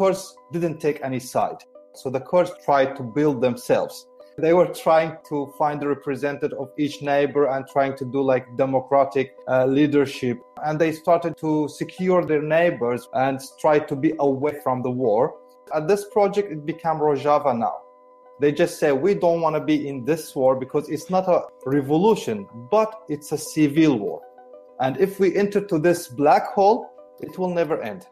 Kurds didn't take any side. So the Kurds tried to build themselves. They were trying to find the representative of each neighbor and trying to do like democratic uh, leadership. And they started to secure their neighbors and try to be away from the war. At this project, it became Rojava now. They just say, we don't want to be in this war because it's not a revolution, but it's a civil war. And if we enter to this black hole, it will never end.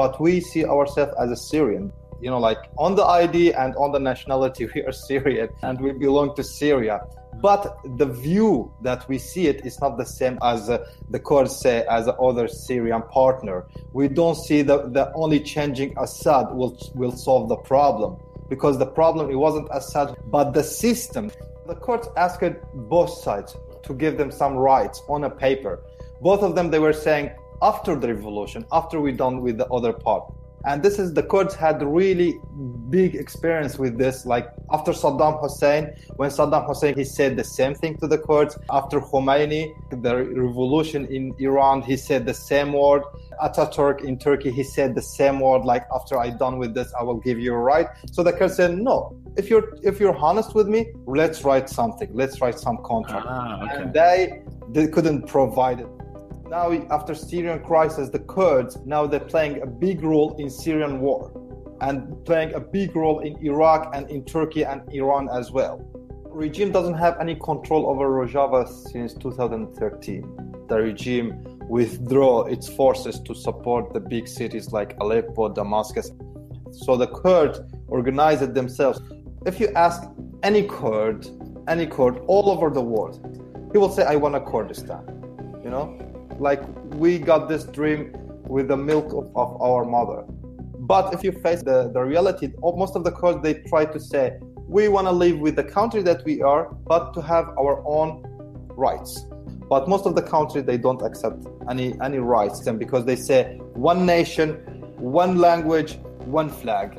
But we see ourselves as a Syrian. You know, like on the ID and on the nationality, we are Syrian and we belong to Syria. But the view that we see it is not the same as uh, the Kurds say as other Syrian partner. We don't see that the only changing Assad will will solve the problem because the problem it wasn't Assad but the system. The Kurds asked both sides to give them some rights on a paper. Both of them they were saying after the revolution, after we done with the other part. And this is the Kurds had really big experience with this. Like after Saddam Hussein, when Saddam Hussein he said the same thing to the Kurds. After Khomeini, the revolution in Iran, he said the same word. Ataturk in Turkey, he said the same word. Like after I done with this, I will give you a right. So the Kurds said, no. If you're if you're honest with me, let's write something. Let's write some contract. Ah, okay. And they they couldn't provide it now after Syrian crisis, the Kurds now they're playing a big role in Syrian war and playing a big role in Iraq and in Turkey and Iran as well. Regime doesn't have any control over Rojava since 2013. The regime withdraw its forces to support the big cities like Aleppo, Damascus. So the Kurds organized themselves. If you ask any Kurd, any Kurd all over the world, he will say, "I want a Kurdistan." You know, like we got this dream with the milk of, of our mother. But if you face the, the reality, most of the Kurds, they try to say, we want to live with the country that we are, but to have our own rights. But most of the countries, they don't accept any, any rights because they say one nation, one language, one flag.